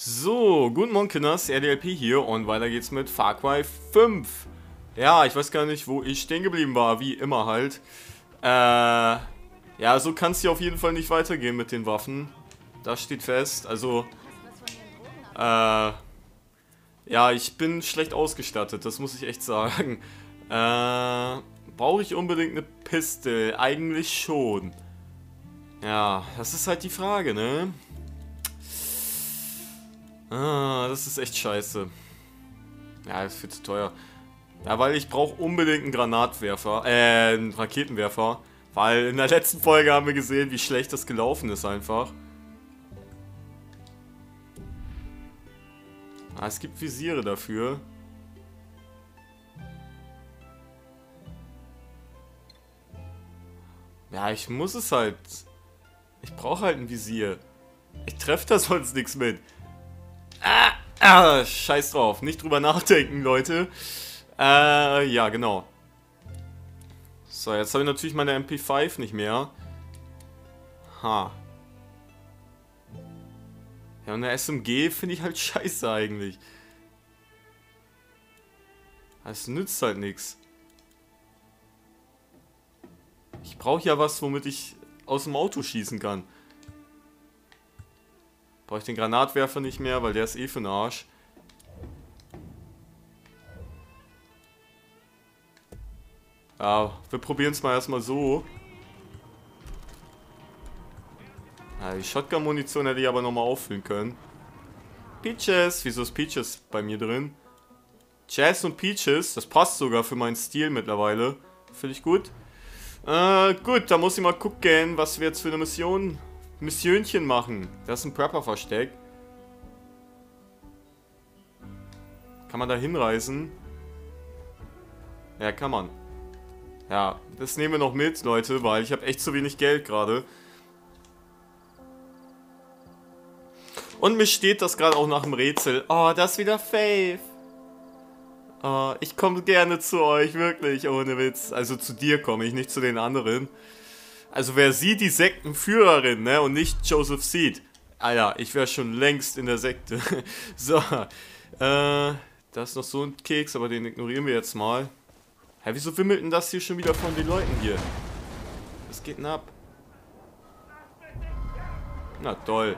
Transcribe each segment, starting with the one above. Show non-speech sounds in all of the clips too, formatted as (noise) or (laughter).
So, guten Morgen Kinders, RDLP hier und weiter geht's mit Far Cry 5. Ja, ich weiß gar nicht, wo ich stehen geblieben war, wie immer halt. Äh, ja, so kann es hier auf jeden Fall nicht weitergehen mit den Waffen. Das steht fest, also, äh, ja, ich bin schlecht ausgestattet, das muss ich echt sagen. Äh, brauche ich unbedingt eine Pistole? Eigentlich schon. Ja, das ist halt die Frage, ne? Ah, das ist echt scheiße. Ja, das ist viel zu teuer. Ja, weil ich brauche unbedingt einen Granatwerfer, äh, einen Raketenwerfer. Weil in der letzten Folge haben wir gesehen, wie schlecht das gelaufen ist einfach. Ah, es gibt Visiere dafür. Ja, ich muss es halt. Ich brauche halt ein Visier. Ich treffe da (laughs) sonst nichts mit. Ah, ah, scheiß drauf. Nicht drüber nachdenken, Leute. Äh, ja, genau. So, jetzt habe ich natürlich meine MP5 nicht mehr. Ha. Ja, und eine SMG finde ich halt (laughs) scheiße eigentlich. Das nützt halt nichts. Ich brauche ja was, womit ich aus dem Auto schießen kann. Brauche ich den Granatwerfer nicht mehr, weil der ist eh für den Arsch. Ja, wir probieren es mal erstmal so. Ja, die Shotgun-Munition hätte ich aber nochmal auffüllen können. Peaches. Wieso ist Peaches bei mir drin? Jazz und Peaches. Das passt sogar für meinen Stil mittlerweile. Finde ich gut. Äh, gut, da muss ich mal gucken, was wir jetzt für eine Mission, Missionchen machen. Das ist ein Prepper-Versteck. Kann man da hinreisen? Ja, kann man. Ja, das nehmen wir noch mit, Leute, weil ich habe echt zu wenig Geld gerade. Und mir steht das gerade auch nach dem Rätsel. Oh, das ist wieder Faith. Oh, ich komme gerne zu euch, wirklich, ohne Witz. Also zu dir komme ich, nicht zu den anderen. Also wer sie die Sektenführerin, ne, und nicht Joseph Seed. Alter, ich wäre schon längst in der Sekte. (laughs) so, äh, da ist noch so ein Keks, aber den ignorieren wir jetzt mal. Hä, wieso wimmelt denn das hier schon wieder von den Leuten hier? Was geht denn ab? Na toll.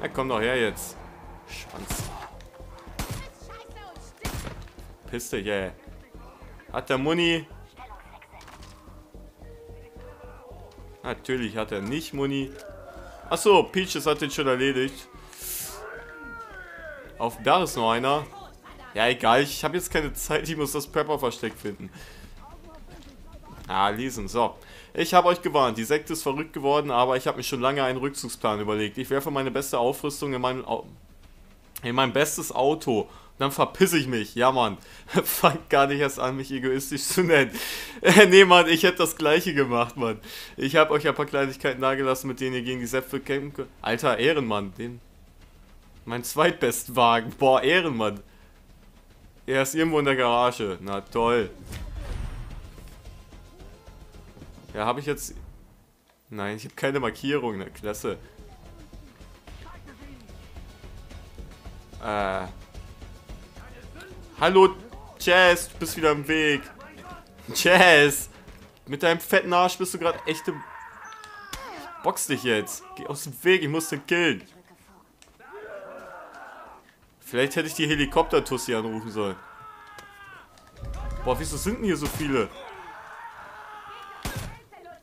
Na komm doch her jetzt. Schwanz. Piste, yeah. Hat der Muni? Natürlich hat er nicht Muni. Achso, Peaches hat den schon erledigt. Auf dem Dach ist noch einer. Ja, egal. Ich habe jetzt keine Zeit. Ich muss das Prepper-Versteck finden. Ah, lesen. So. Ich habe euch gewarnt. Die Sekte ist verrückt geworden, aber ich habe mir schon lange einen Rückzugsplan überlegt. Ich werfe meine beste Aufrüstung in mein, in mein bestes Auto dann verpisse ich mich. Ja, Mann. (laughs) Fangt gar nicht erst an, mich egoistisch zu nennen. Äh, nee, Mann, ich hätte das gleiche gemacht, Mann. Ich habe euch ein paar Kleinigkeiten nahegelassen, mit denen ihr gegen die Säpfe kämpfen könnt. Alter, Ehrenmann. Den... Mein zweitbesten Wagen. Boah, Ehrenmann. Er ist irgendwo in der Garage. Na, toll. Ja, habe ich jetzt... Nein, ich habe keine Markierung. Na, klasse. Äh... Hallo, Jazz, du bist wieder im Weg. Jazz, mit deinem fetten Arsch bist du gerade echt im... Box dich jetzt. Geh aus dem Weg, ich muss den killen. Vielleicht hätte ich die Helikopter-Tussi anrufen sollen. Boah, wieso sind denn hier so viele?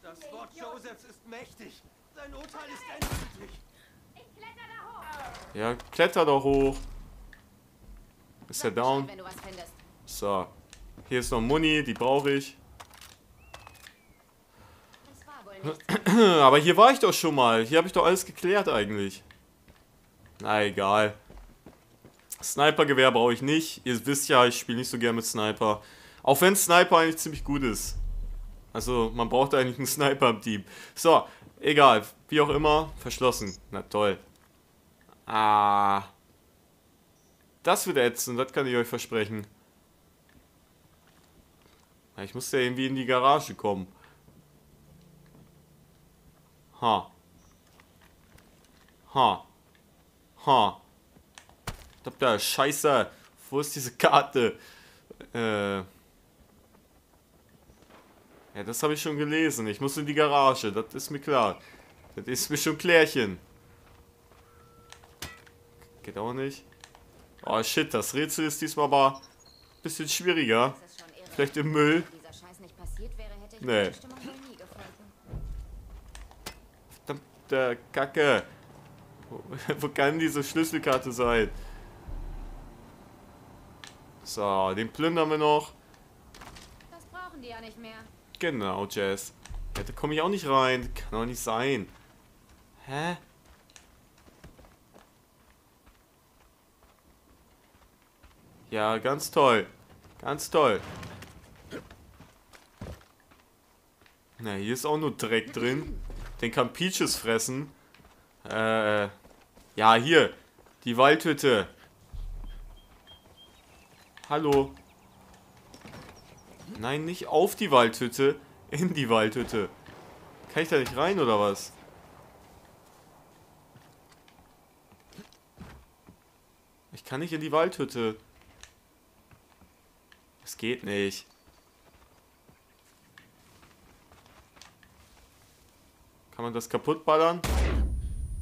Das Wort Josephs ist mächtig. Sein Urteil ist endgültig. Ich kletter da hoch. Ja, kletter doch hoch. Ist er down? So. Hier ist noch Muni, die brauche ich. (clears throat) Aber hier war ich doch schon mal. Hier habe ich doch alles geklärt eigentlich. Na egal. Snipergewehr brauche ich nicht. Ihr wisst ja, ich spiele nicht so gern mit Sniper. Auch wenn Sniper eigentlich ziemlich gut ist. Also, man braucht eigentlich einen Sniper im Team. So, egal. Wie auch immer, verschlossen. Na toll. Ah. Das wird ätzend, das kann ich euch versprechen. Ich muss ja irgendwie in die Garage kommen. Ha. Ha. Ha. Da, scheiße. Wo ist diese Karte? Äh. Ja, das habe ich schon gelesen. Ich muss in die Garage, das ist mir klar. Das ist mir schon klärchen. Geht auch nicht. Oh shit, das Rätsel ist diesmal aber ein bisschen schwieriger. Vielleicht im Müll. Nee. Verdammte Kacke. Wo, (laughs) kann diese Schlüsselkarte sein? So, den plündern wir noch. Das brauchen die ja nicht mehr. Genau, Jess. Ja, da komme ich auch nicht rein. Kann doch nicht sein. Hä? Ja, ganz toll. Ganz toll. Na, hier ist auch nur Dreck drin. Den kann Peaches fressen. Äh, ja, hier. Die Waldhütte. Hallo. Nein, nicht auf die Waldhütte. In die Waldhütte. Kann ich da nicht rein, oder was? Ich kann nicht in die Waldhütte. Es geht nicht. Kann man das kaputt ballern?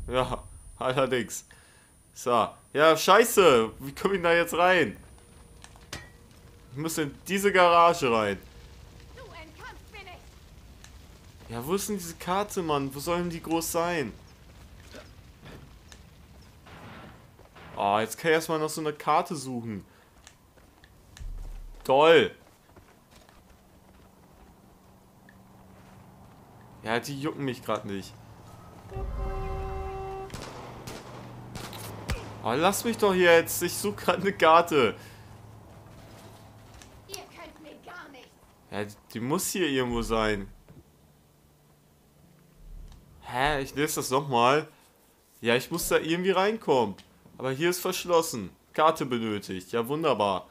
Ja, allerdings. So. Ja, scheiße. Wie komme ich da jetzt rein? Ich muss in diese Garage rein. Ja, wo ist denn diese Karte, Mann? Wo sollen die groß sein? Oh, jetzt kann ich erstmal noch so eine Karte suchen. Toll. Ja, die jucken mich gerade nicht. Oh, lass mich doch jetzt. Ich suche gerade eine Karte. Ihr könnt mir gar nichts. Ja, die muss hier irgendwo sein. Hä? Ich lese das nochmal. Ja, ich muss da irgendwie reinkommen. Aber hier ist verschlossen. Karte benötigt. Ja, wunderbar.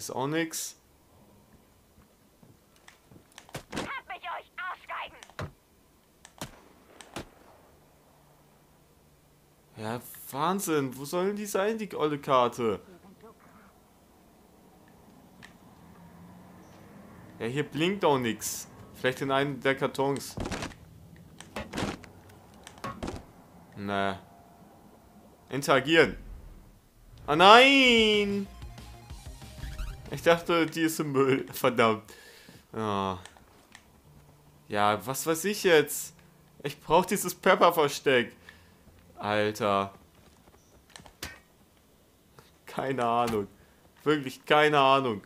Ist auch nichts. Hab mich euch aussteigen. Ja, Wahnsinn. Wo sollen die sein, die olle Karte? Ja, hier blinkt auch nichts. Vielleicht in einem der Kartons. Ne. Interagieren. Ah nein! Ich dachte, die ist im Müll. Verdammt. Ah. Ja, was weiß ich jetzt? Ich brauche dieses Pepper-Versteck. Alter. Keine Ahnung. Wirklich keine Ahnung.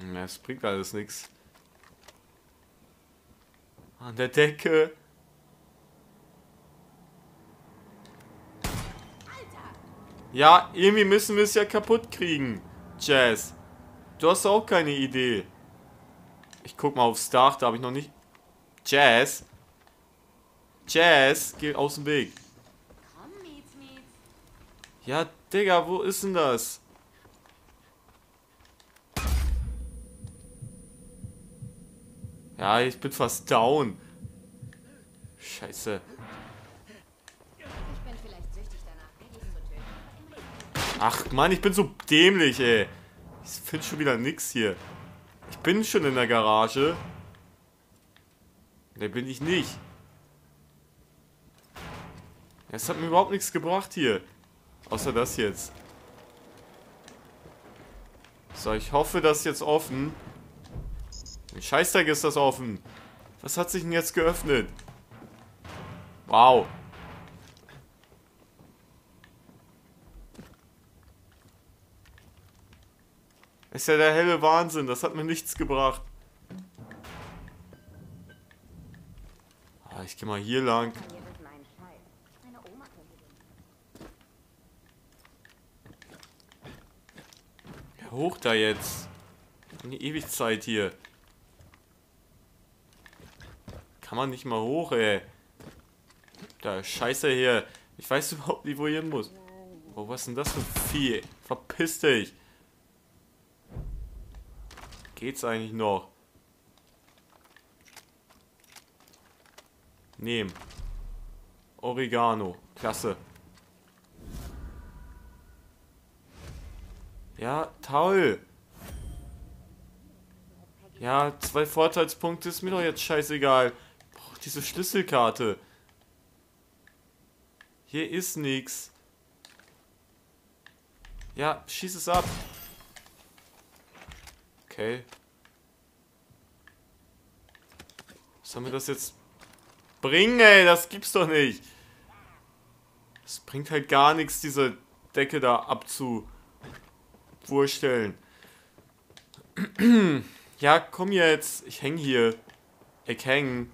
Hm, Es bringt alles nichts. An der Decke. Ja, irgendwie müssen wir es ja kaputt kriegen. Jazz. Du hast auch keine Idee. Ich guck mal aufs Dach, da habe ich noch nicht. Jazz. Jazz, geh aus dem Weg. Ja, Digga, wo ist denn das? Ja, ich bin fast down. Scheiße. Ich bin vielleicht süchtig danach, Babys zu töten. Aber immerhin. Ach Mann, ich bin so dämlich, ey. Ich finde schon wieder nix hier. Ich bin schon in der Garage. Ne, bin ich nicht. Es hat mir überhaupt nichts gebracht hier. Außer das jetzt. So, ich hoffe, das ist jetzt offen. Ein Scheißtag ist das offen. Was hat sich denn jetzt geöffnet? Wow. Ist ja der helle Wahnsinn. Das hat mir nichts gebracht. Ah, ich geh mal hier lang. Ja, hoch da jetzt. Eine Ewigzeit hier. Kann man nicht mal hoch, ey. Da, scheiße hier. Ich weiß überhaupt nicht, wo ich hin muss. Oh, was ist denn das für ein Vieh? Verpiss dich. Geht's eigentlich noch? Nehmen. Oregano. Klasse. Ja, toll. Ja, zwei Vorteilspunkte ist mir doch jetzt scheißegal. Brauch diese Schlüsselkarte. Hier ist nix. Ja, schieß es ab. Okay. Soll mir das jetzt bringen, ey? Das gibt's doch nicht. Es bringt halt gar nichts, diese Decke da abzuwursteln. (clears throat) Ja, komm jetzt. Ich häng hier. Ich häng.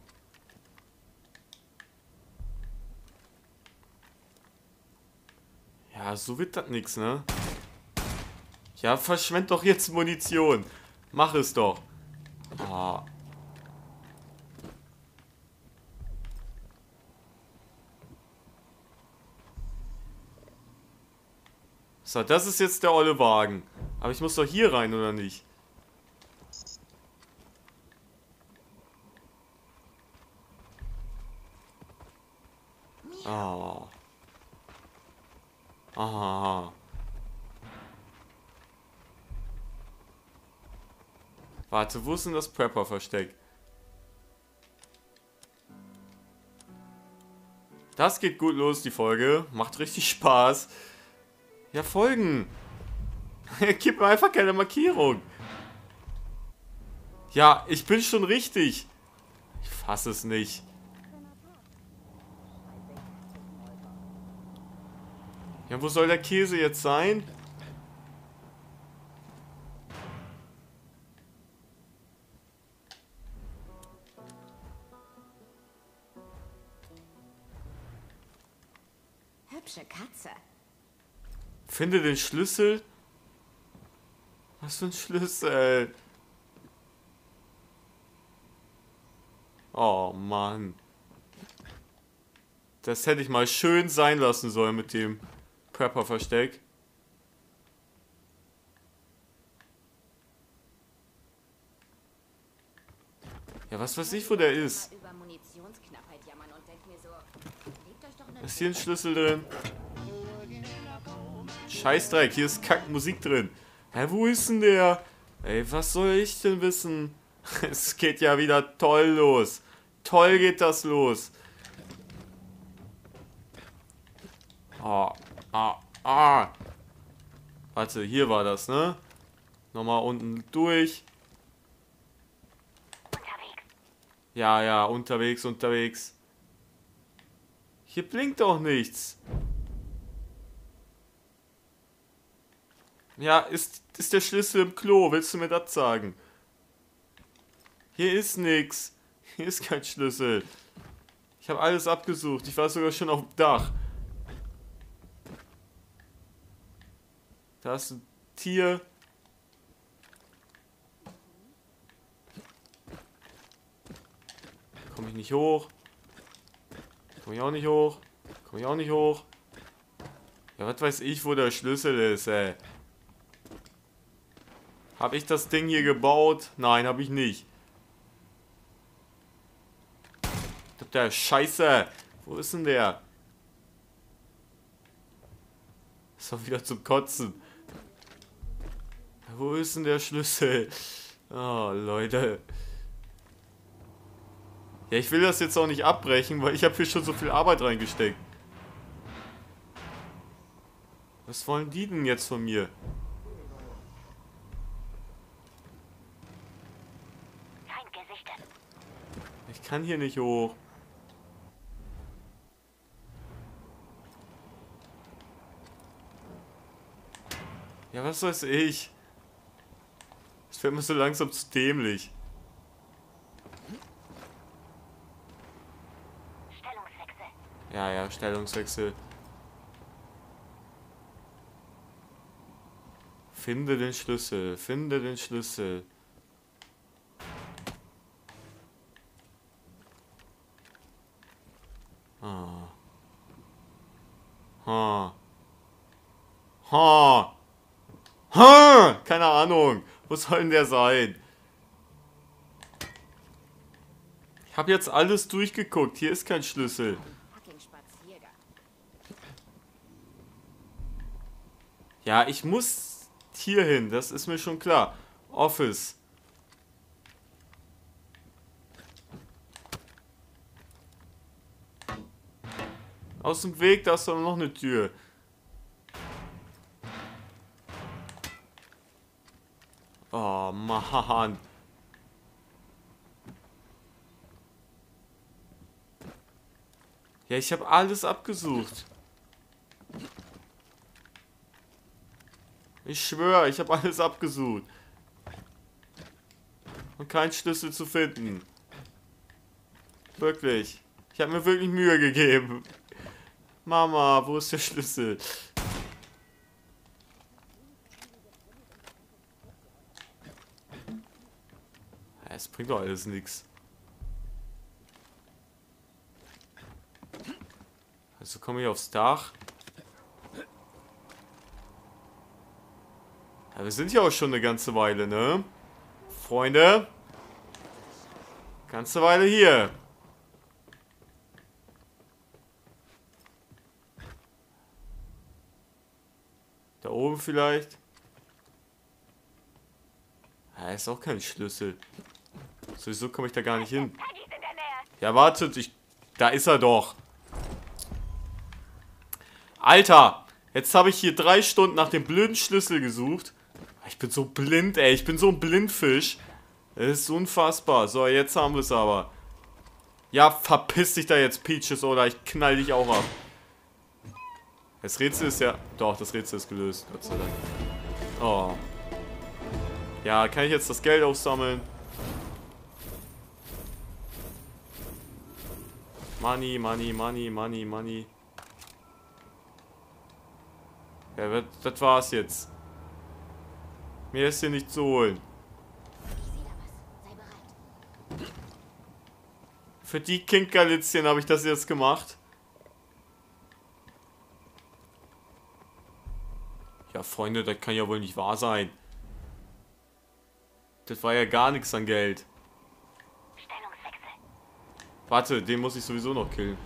Ja, so wird das nix, ne? Ja, verschwend doch jetzt Munition. Mach es doch. Ah. So, das ist jetzt der olle Wagen. Aber ich muss doch hier rein, oder nicht? Oh. Aha. Warte, wo ist denn das Prepper-Versteck? Das geht gut los, die Folge. Macht richtig Spaß. Ja, Folgen. (laughs) Gib mir einfach keine Markierung. Ja, ich bin schon richtig. Ich fasse es nicht. Ja, wo soll der Käse jetzt sein? Finde den Schlüssel. Was für ein Schlüssel? Oh Mann. Das hätte ich mal schön sein lassen sollen mit dem Prepper-Versteck. Ja, was weiß ich, wo der ist. Ist hier ein Schlüssel drin? Scheißdreck, hier ist Kackmusik drin. Hä, wo ist denn der? Ey, was soll ich denn wissen? (laughs) Es geht ja wieder toll los. Toll geht das los. Ah, ah, ah. Warte, hier war das, ne? Nochmal unten durch. Ja, ja, unterwegs, unterwegs. Hier blinkt doch nichts. Ja, ist, ist der Schlüssel im Klo? Willst du mir das sagen? Hier ist nix. Hier ist kein Schlüssel. Ich habe alles abgesucht. Ich war sogar schon auf dem Dach. Da ist ein Tier. Komme ich nicht hoch. Komme ich auch nicht hoch. Komme ich auch nicht hoch. Ja, was weiß ich, wo der Schlüssel ist, ey. Habe ich das Ding hier gebaut? Nein, habe ich nicht. Der Scheiße. Wo ist denn der? Ist doch wieder zum Kotzen. Wo ist denn der Schlüssel? Oh, Leute. Ja, ich will das jetzt auch nicht abbrechen, weil ich habe hier schon so viel Arbeit reingesteckt. Was wollen die denn jetzt von mir? Ich kann hier nicht hoch. Ja, was weiß ich? Es wird mir so langsam zu dämlich. Stellungswechsel. Ja, ja, Stellungswechsel. Finde den Schlüssel, finde den Schlüssel. Soll denn der sein? Ich habe jetzt alles durchgeguckt. Hier ist kein Schlüssel. Ja, ich muss hier hin. Das ist mir schon klar. Office. Aus dem Weg, da ist doch noch eine Tür. Mann. Ja, ich habe alles abgesucht. Ich schwöre, ich habe alles abgesucht. Und keinen Schlüssel zu finden. Wirklich. Ich habe mir wirklich Mühe gegeben. Mama, wo ist der Schlüssel? Bringt doch alles nichts. Also komme ich aufs Dach. Ja, wir sind ja auch schon eine ganze Weile, ne? Freunde. Ganze Weile hier. Da oben vielleicht. Ja, ist auch kein Schlüssel. Sowieso komme ich da gar nicht hin. Ja, wartet, ich... Da ist er doch. Alter, jetzt habe ich hier drei Stunden nach dem blöden Schlüssel gesucht. Ich bin so blind, ey. Ich bin so ein Blindfisch. Das ist unfassbar. So, jetzt haben wir es aber. Ja, verpiss dich da jetzt, Peaches, oder ich knall dich auch ab. Das Rätsel ist ja... Doch, das Rätsel ist gelöst. Gott sei Dank. Oh. Ja, kann ich jetzt das Geld aufsammeln? Money, money, money, money, money. Ja, das war's jetzt. Mehr ist hier nicht zu holen. Für die Kinkerlitzchen habe ich das jetzt gemacht. Ja, Freunde, das kann ja wohl nicht wahr sein. Das war ja gar nichts an Geld. Warte, den muss ich sowieso noch killen.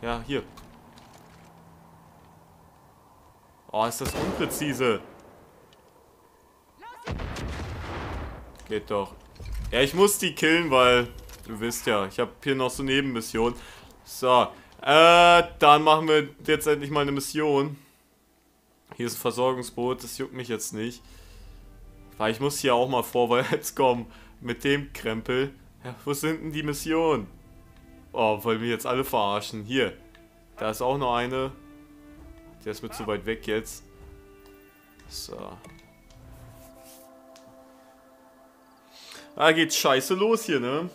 Ja, hier. Oh, ist das unpräzise. Geht doch. Ja, ich muss die killen, weil... Du wisst ja, ich habe hier noch so Nebenmissionen. So. Äh, dann machen wir jetzt endlich mal eine Mission. Hier ist ein Versorgungsboot, das juckt mich jetzt nicht. Weil ich muss hier auch mal vorwärts kommen. Mit dem Krempel. Ja, wo sind denn die Missionen? Oh, wollen wir jetzt alle verarschen. Hier. Da ist auch noch eine. Der ist mir zu weit weg jetzt. So. Da geht's scheiße los hier, ne?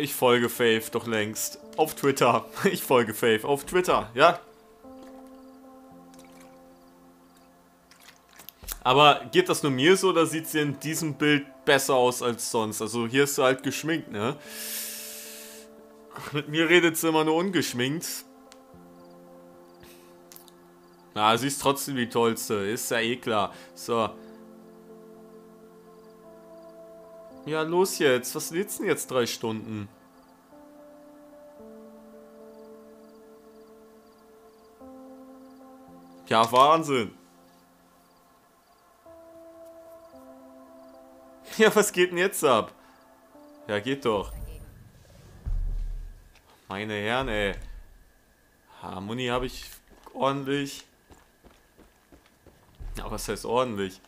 Ich folge Faith doch längst. Auf Twitter. (laughs) Ich folge Faith auf Twitter, ja. Aber geht das nur mir so oder sieht sie in diesem Bild besser aus als sonst? Also hier ist sie halt geschminkt, ne? Mit mir redet sie immer nur ungeschminkt. Na, sie ist trotzdem die tollste. Ist ja eh klar. So. Ja, los jetzt. Was willst du denn jetzt drei Stunden? Ja, Wahnsinn. (laughs) Ja, was geht denn jetzt ab? Ja, geht doch. Meine Herren, ey. Harmonie habe ich ordentlich. Ja, was heißt ordentlich?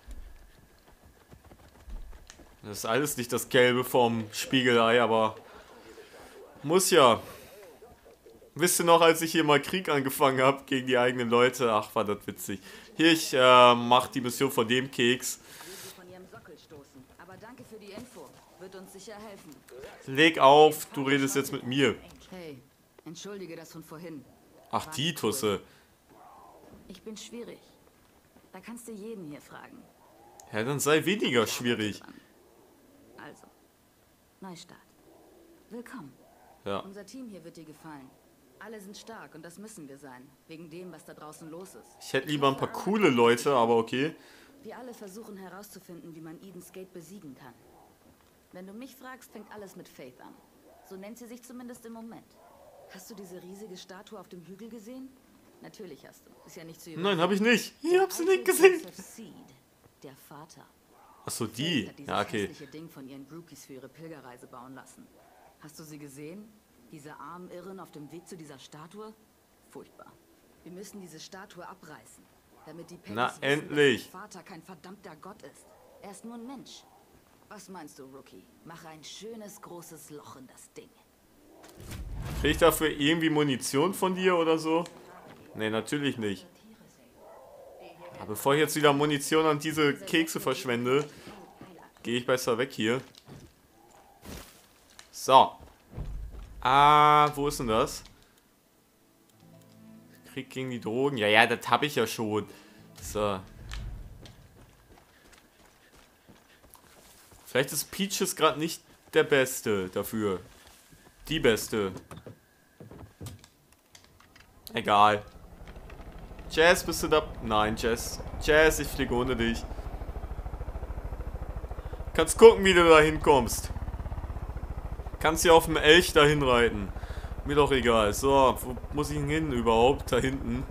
Das ist alles nicht das Gelbe vom Spiegelei, aber muss ja. Wisst ihr noch, als ich hier mal Krieg angefangen habe gegen die eigenen Leute? Ach, war das witzig. Hier, ich äh, mach die Mission von dem Keks. Leg auf, du redest jetzt mit mir. Hey, entschuldige das von vorhin. Ach, die Tusse. Ich bin schwierig. Da kannst du jeden hier fragen. Ja, dann sei weniger schwierig. Neustart. Willkommen. Ja. Unser Team hier wird dir gefallen. Alle sind stark und das müssen wir sein, wegen dem, was da draußen los ist. Ich hätte lieber ein paar coole Leute, aber okay. Wir alle versuchen herauszufinden, wie man Eden's Gate besiegen kann. Wenn du mich fragst, fängt alles mit Faith an. So nennt sie sich zumindest im Moment. Hast du diese riesige Statue auf dem Hügel gesehen? Natürlich hast du. Ist ja nicht zu Nein, habe ich nicht. Ich hab sie nicht gesehen. Seed, der Vater. Achso, die. Ja, okay. Ding von ihren Groupies für ihre Pilgerreise bauen lassen. Hast du sie gesehen? Diese armen Irren auf dem Weg zu dieser Statue? Furchtbar. Wir müssen diese Statue abreißen, damit die Peggys Na, wissen, endlich. dass Vater kein verdammter Gott ist. Er ist nur ein Mensch. Was meinst du, Rookie? Mach ein schönes großes Loch in das Ding. Krieg ich dafür irgendwie Munition von dir oder so? Nee, natürlich nicht. Aber bevor ich jetzt wieder Munition an diese Kekse verschwende, gehe ich besser weg hier. So. Ah, wo ist denn das? Krieg gegen die Drogen. Ja, ja, das habe ich ja schon. So. Vielleicht ist Peaches gerade nicht der Beste dafür. Die Beste. Egal. Jazz, bist du da? Nein, Jazz. Jazz, ich fliege ohne dich. Kannst gucken, wie du da hinkommst. Kannst hier auf dem Elch dahin reiten. Mir doch egal. So, wo muss ich hin überhaupt? Da hinten.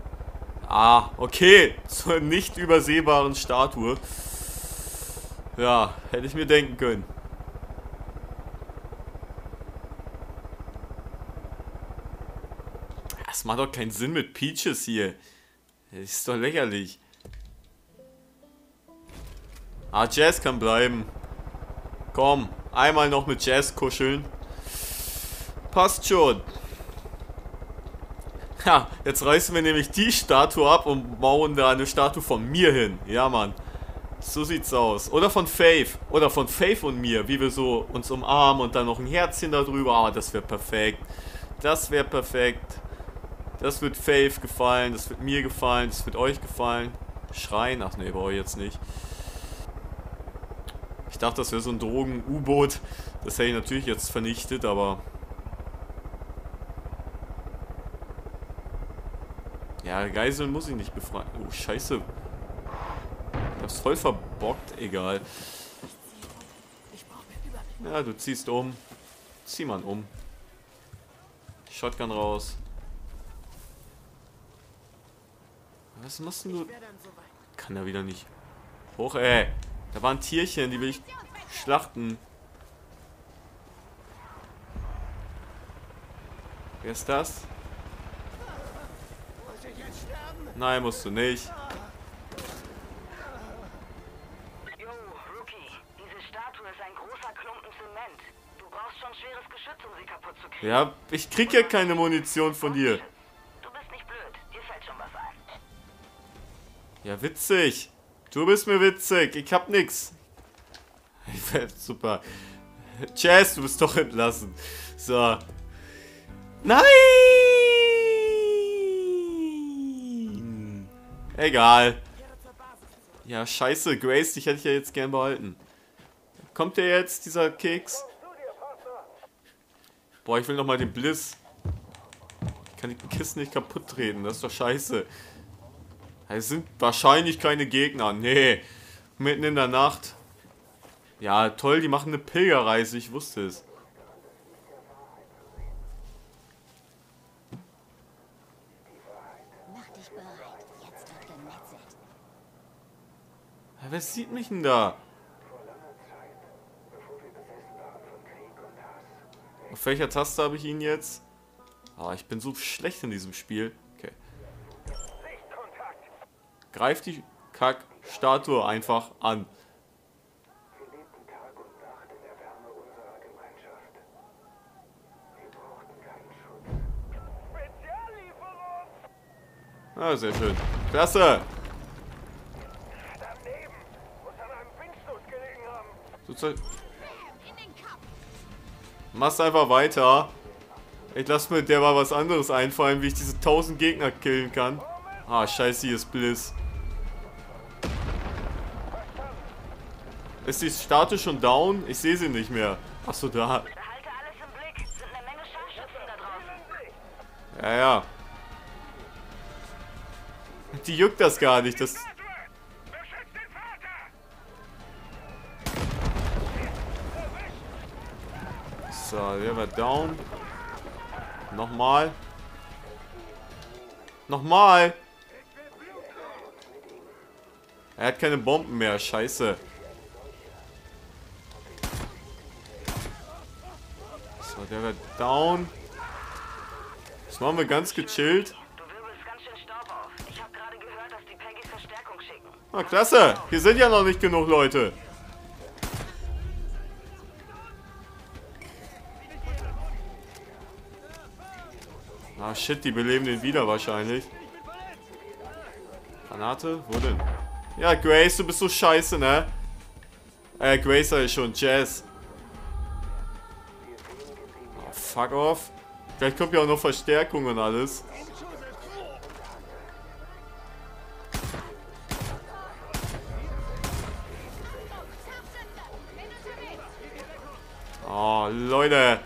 Ah, okay. (laughs) Zur nicht übersehbaren Statue. Ja, hätte ich mir denken können. Das macht doch keinen Sinn mit Peaches hier. Das ist doch lächerlich. Ah, Jazz kann bleiben. Komm, einmal noch mit Jazz kuscheln. Passt schon. Ha, jetzt reißen wir nämlich die Statue ab und bauen da eine Statue von mir hin. Ja, Mann. So sieht's aus. Oder von Faith. Oder von Faith und mir, wie wir so uns umarmen und dann noch ein Herzchen da drüber. Ah, das wäre perfekt. Das wäre perfekt. Das wird Faith gefallen, das wird mir gefallen, das wird euch gefallen. Schreien? Ach nee, brauche ich jetzt nicht. Ich dachte, das wäre so ein Drogen-U-Boot. Das hätte ich natürlich jetzt vernichtet, aber... Ja, Geiseln muss ich nicht befreien. Oh, scheiße. Ich hab's voll verbockt, egal. Ja, du ziehst um. Zieh mal um. Shotgun raus. Was machst denn du? Kann er wieder nicht. Hoch, ey. Da waren Tierchen, die will ich schlachten. Wer ist das? Nein, musst du nicht. Jo, Rookie, diese Statue ist ein großer Klumpen Zement. Du brauchst schon schweres Geschütz, um sie kaputt zu kriegen. Ja, ich krieg ja keine Munition von dir. Du bist nicht blöd, dir fällt schon was ein. Ja, witzig. Du bist mir witzig. Ich hab nix. (laughs) Super. Jazz, du bist doch entlassen. So. Nein! Egal. Ja, scheiße. Grace, dich hätte ich ja jetzt gern behalten. Kommt der jetzt, dieser Keks? Boah, ich will nochmal den Bliss. Ich kann die Kisten nicht kaputt treten. Das ist doch scheiße. Es sind wahrscheinlich keine Gegner. Nee. Mitten in der Nacht. Ja, toll, die machen eine Pilgerreise. Ich wusste es. Ja, wer sieht mich denn da? Auf welcher Taste habe ich ihn jetzt? Ah, ich bin so schlecht in diesem Spiel. Greif die Kack-Statue einfach an. Ah, sehr schön. Klasse! Daneben. Muss an einem Windstoß gelegen haben. Zeug. Mach's einfach weiter. Ich lass mir der mal was anderes einfallen, wie ich diese 1000 Gegner killen kann. Ah, scheiße, hier ist Bliss. Ist die Statue schon down? Ich sehe sie nicht mehr. Achso, da. Behalte alles im Blick. Sind eine Menge Scharfschützen da draußen. Ja, ja. Die juckt das gar nicht. Das. So, der war down. Nochmal. Nochmal. Er hat keine Bomben mehr. Scheiße. Der wird down. Das machen wir ganz gechillt. Du wirbelst ganz schön Staub auf. Ich habe gerade gehört, dass die Peggy Verstärkung schicken. Ah, klasse. Hier sind ja noch nicht genug Leute. Ah, shit, die beleben den wieder wahrscheinlich. Granate? Wo denn? Ja, Grace, du bist so scheiße, ne? Äh, Grace ist schon. Jazz. Fuck off. Vielleicht kommt ja auch noch Verstärkung und alles. Oh, Leute.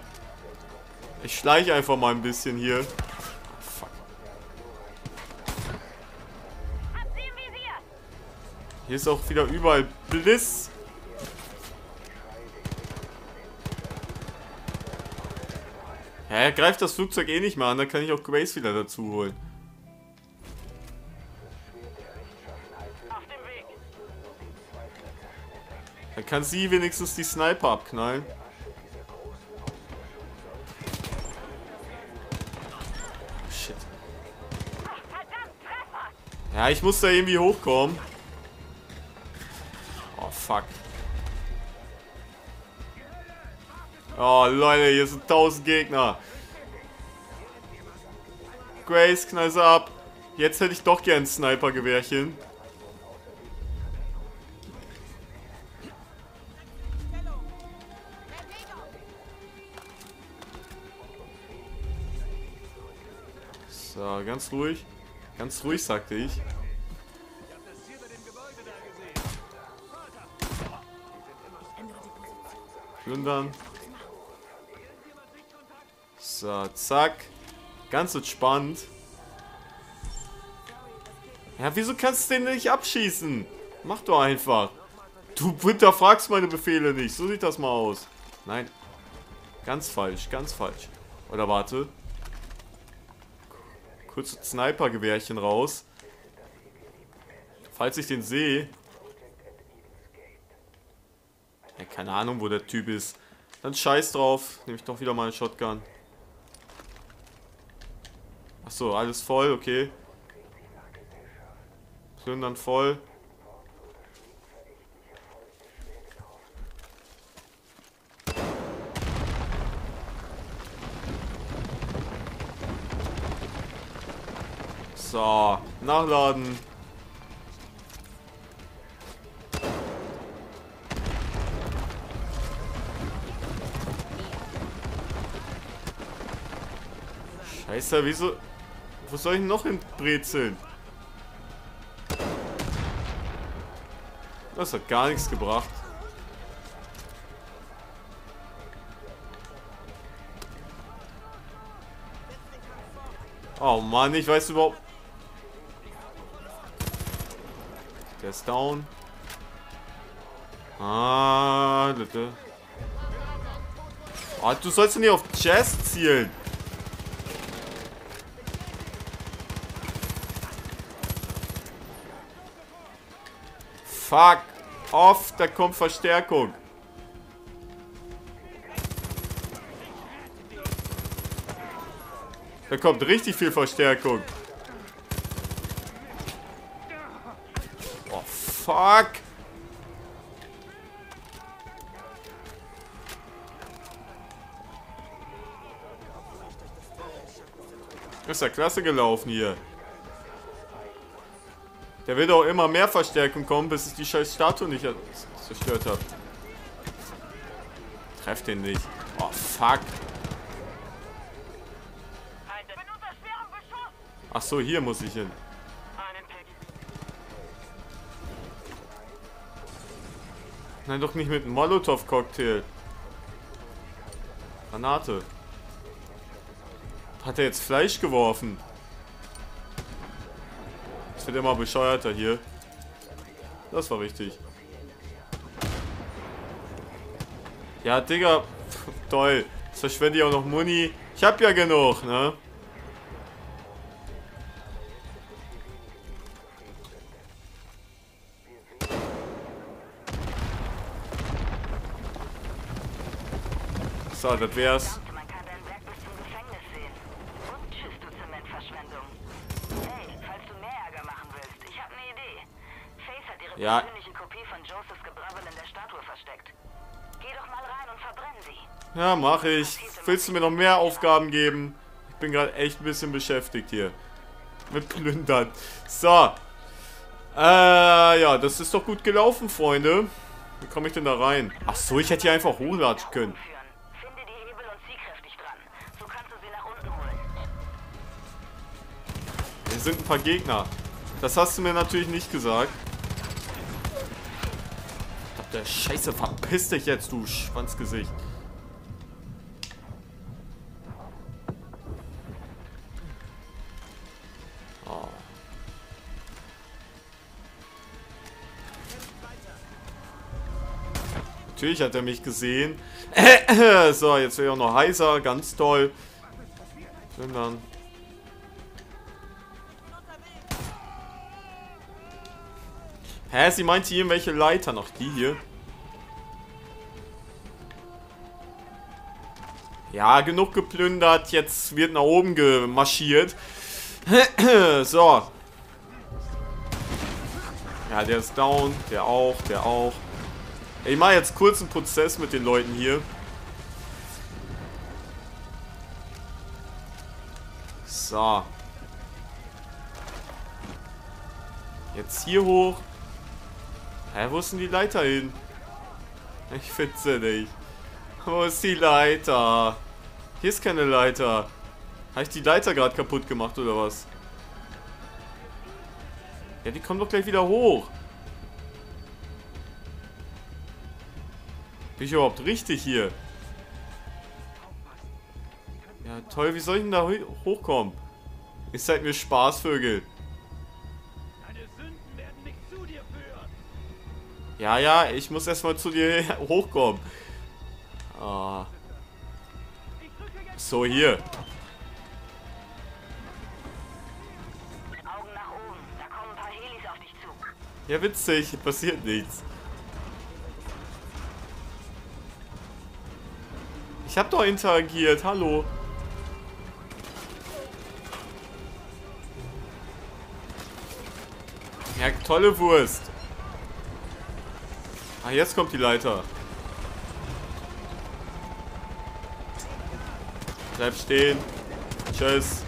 Ich schleiche einfach mal ein bisschen hier. Fuck. Hier ist auch wieder überall Bliss. Hä, greift das Flugzeug eh nicht mal an, dann kann ich auch Grace wieder dazu holen. Dann kann sie wenigstens die Sniper abknallen. Shit. Ja, ich muss da irgendwie hochkommen. Oh, fuck. Oh, Leute, hier sind 1000 Gegner. Grace, knall sie ab. Jetzt hätte ich doch gern ein Sniper-Gewehrchen. So, ganz ruhig. Ganz ruhig, sagte ich. Plündern. So, zack. Ganz entspannt. Ja, wieso kannst du den nicht abschießen? Mach doch einfach. Du hinterfragst meine Befehle nicht. So sieht das mal aus. Nein. Ganz falsch, ganz falsch. Oder warte. Kurz das Sniper-Gewehrchen raus. Falls ich den sehe. Ja, keine Ahnung, wo der Typ ist. Dann scheiß drauf. Nehme ich doch wieder mal eine Shotgun. Achso, alles voll, okay. Plündern voll. So, nachladen. Scheiße, wieso... Wo soll ich noch hin brezeln? Das hat gar nichts gebracht. Oh Mann, ich weiß überhaupt... Der ist down. Ah, bitte. Oh, du sollst doch nicht auf Jazz zielen. Fuck off, da kommt Verstärkung. Da kommt richtig viel Verstärkung. Oh, fuck. Ist ja klasse gelaufen hier. Der wird auch immer mehr Verstärkung kommen, bis ich die scheiß Statue nicht zerstört habe. Treff den nicht. Oh, fuck. Ach so, hier muss ich hin. Nein, doch nicht mit einem Molotow-Cocktail. Granate. Hat er jetzt Fleisch geworfen? Es wird immer bescheuerter hier. Das war richtig. Ja, Digga. (laughs) Toll. Jetzt verschwende ich auch noch Muni. Ich hab ja genug, ne? So, das wär's. Verdammt, man kann dein Werk bis zum Gefängnis sehen. Und tschüss, du Zementverschwendung. Hey, falls du mehr Ärger machen willst, ich habe eine Idee. Faith hat ihre Ja. persönliche Kopie von Josephs Gebrabbel in der Statue versteckt. Geh doch mal rein und verbrenn sie. Ja, mach ich. Willst du mir noch mehr Aufgaben geben? Ich bin gerade echt ein bisschen beschäftigt hier. Mit Plündern. So. Äh, ja, das ist doch gut gelaufen, Freunde. Wie komme ich denn da rein? Ach so, ich hätte hier einfach hochlatschen können. Führen. Finde die Hebel und zieh kräftig dran. So kannst du sie nach unten holen. Hier sind ein paar Gegner. Das hast du mir natürlich nicht gesagt. Der Scheiße, verpiss dich jetzt, du Schwanzgesicht. Oh. Natürlich hat er mich gesehen. (clears throat) So, jetzt wäre ich auch noch heißer. Ganz toll. Plündern. Hä, sie meint hier irgendwelche Leiter noch. Die hier. Ja, genug geplündert. Jetzt wird nach oben gemarschiert. (clears throat) so. Ja, der ist down. Der auch, der auch. Ich mache jetzt kurz einen Prozess mit den Leuten hier. So. Jetzt hier hoch. Hä, wo ist denn die Leiter hin? Ich finde sie nicht. Wo ist die Leiter? Hier ist keine Leiter. Habe ich die Leiter gerade kaputt gemacht oder was? Ja, die kommen doch gleich wieder hoch. Bin ich überhaupt richtig hier? Ja, toll, wie soll ich denn da ho- hochkommen? Ihr seid mir Spaßvögel. Ja, ja, ich muss erstmal zu dir (laughs) hochkommen. Ah. So, hier. Ja, witzig, passiert nichts. Ich hab doch interagiert, hallo. Ja, tolle Wurst. Ah, jetzt kommt die Leiter. Bleib stehen. Tschüss.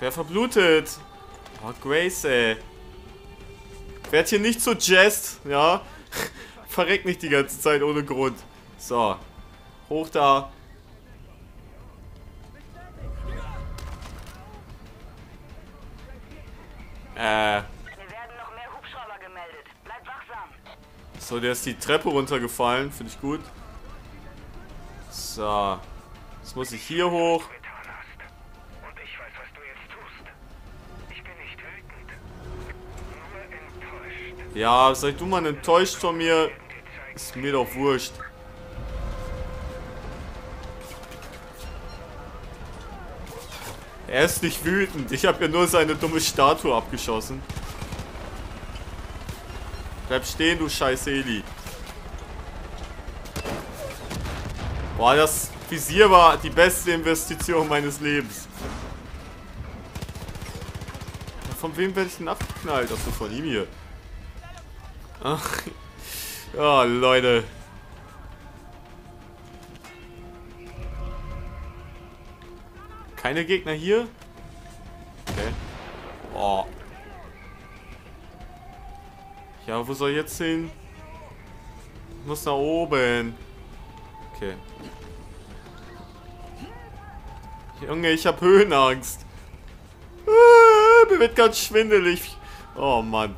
Wer verblutet? Oh, Grace, ey. Werd hier nicht so jazzt, ja? (laughs) Verreck nicht die ganze Zeit ohne Grund. So. Hoch da. Der ist die Treppe runtergefallen. Finde ich gut. So. Jetzt muss ich hier hoch. Ja, seid du mal enttäuscht von mir. Ist mir doch wurscht. Er ist nicht wütend. Ich habe ja nur seine dumme Statue abgeschossen. Bleib stehen, du scheiß Eli. Boah, das Visier war die beste Investition meines Lebens. Von wem werde ich denn abgeknallt? Achso, von ihm hier. Ach. (laughs) Ja, Leute. Keine Gegner hier? Okay. Oh. Ja, wo soll ich jetzt hin? Ich muss nach oben. Okay. Junge, ich hab Höhenangst. Ah, mir wird ganz schwindelig. Oh Mann.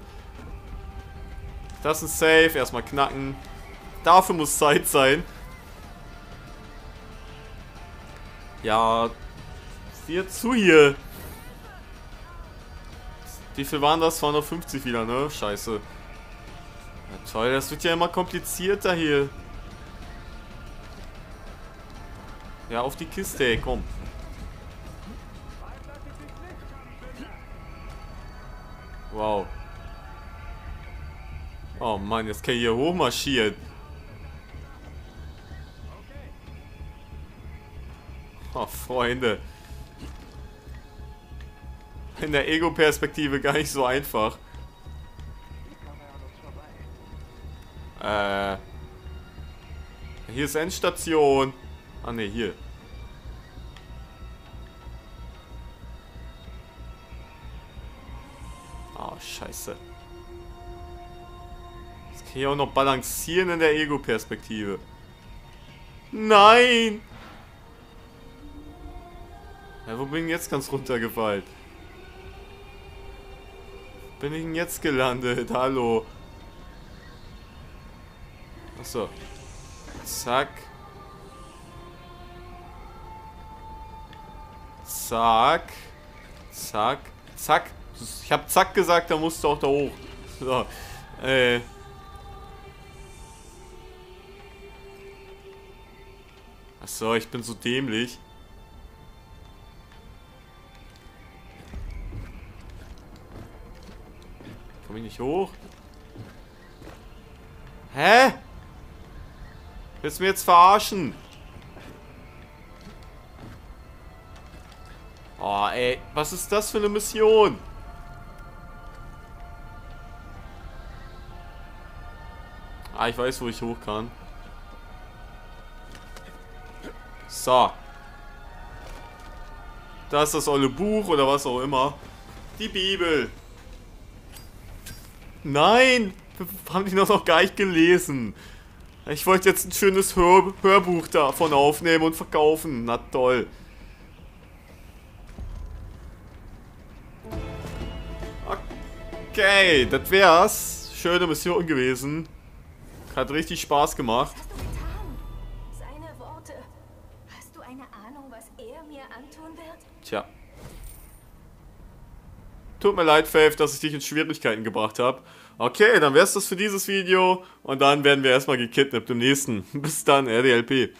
Das ist ein Safe. Erstmal knacken. Dafür muss Zeit sein. Ja. Sieh zu hier. Wie viel waren das? 250 wieder, ne? Scheiße. Ja, toll, das wird ja immer komplizierter hier. Ja, auf die Kiste, ey, komm. Wow. Oh Mann, jetzt kann ich hier hochmarschieren. Oh, Freunde. In der Ego-Perspektive gar nicht so einfach. Äh. Hier ist Endstation. Ah ne, hier. Oh, scheiße. Jetzt kann ich auch noch balancieren in der Ego-Perspektive. Nein! Ja, wo bin ich jetzt ganz runtergefallen? Bin ich denn jetzt gelandet? Hallo. Achso. Zack. Zack. Zack. Zack. Ich hab zack gesagt, da musst du auch da hoch. So. Äh. Achso, ich bin so dämlich. Komm ich nicht hoch? Hä? Willst du mir jetzt verarschen? Oh, ey. Was ist das für eine Mission? Ah, ich weiß, wo ich hoch kann. So. Da ist das olle Buch oder was auch immer. Die Bibel. Nein! Haben die noch gar nicht gelesen. Ich wollte jetzt ein schönes Hör Hörbuch davon aufnehmen und verkaufen. Na toll. Okay, das wär's. Schöne Mission gewesen. Hat richtig Spaß gemacht. Was hast du getan? Seine Worte. Hast du eine Ahnung, was er mir antun wird? Tja. Tut mir leid, Faith, dass ich dich in Schwierigkeiten gebracht habe. Okay, dann wär's das für dieses Video. Und dann werden wir erstmal gekidnappt im nächsten. (laughs) Bis dann, RDLP.